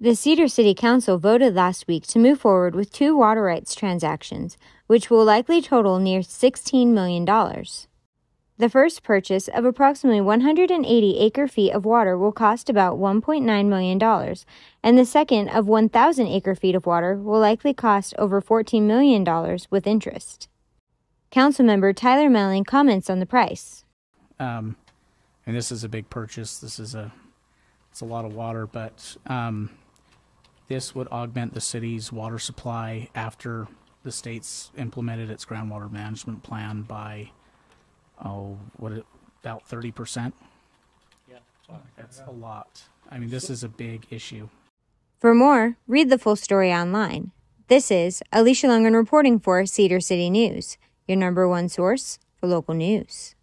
The Cedar City Council voted last week to move forward with two water rights transactions, which will likely total near $16 million. The first purchase of approximately 180 acre feet of water will cost about $1.9 million, and the second of 1,000 acre feet of water will likely cost over $14 million with interest. Councilmember Tyler Melling comments on the price. Um, and this is a big purchase. This is a it's a lot of water, but um, this would augment the city's water supply after the state's implemented its groundwater management plan by oh what it, about thirty percent. Yeah. That's a lot. I mean, this is a big issue. For more, read the full story online. This is Alysha Lundgren reporting for Cedar City News, your number one source for local news.